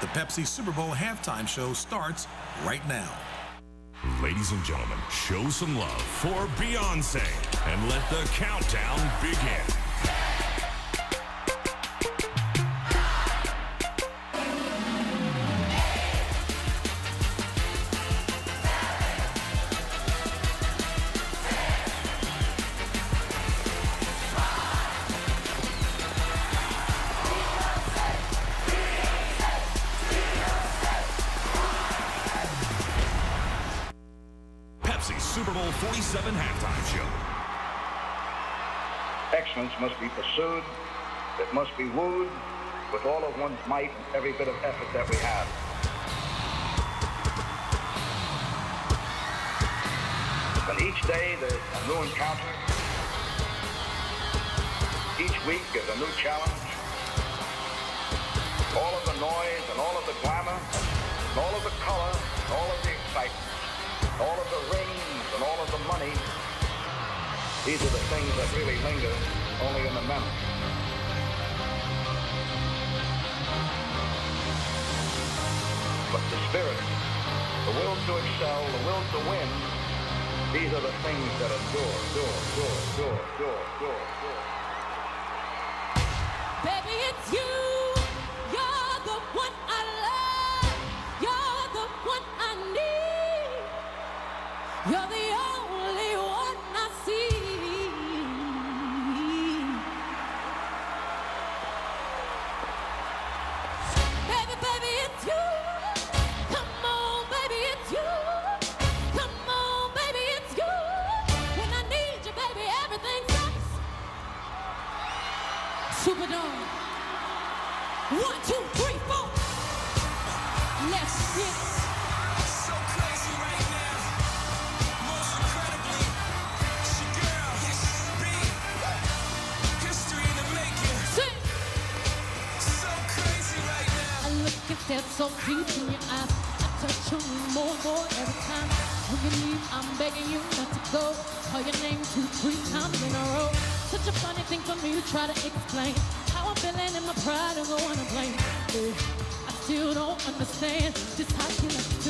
The Pepsi Super Bowl halftime show starts right now. Ladies and gentlemen, show some love for Beyonce and let the countdown begin. Bowl 47 halftime show. Excellence must be pursued. It must be wooed with all of one's might and every bit of effort that we have. And each day there's a new encounter. Each week is a new challenge. All of the noise and all of the glamour, and all of the color, and all of the excitement, all of the rings and all of the money these are the things that really linger only in the memory. But the spirit, the will to excel, the will to win, these are the things that endure, endure, endure, endure, endure, endure. Baby, it's you. Deep in your eyes. I touch you more and more every time. When you leave, I'm begging you not to go. Call your name two, three times in a row. Such a funny thing for me to try to explain. How I'm feeling in my pride and go on to blame. Yeah, I still don't understand just how you like to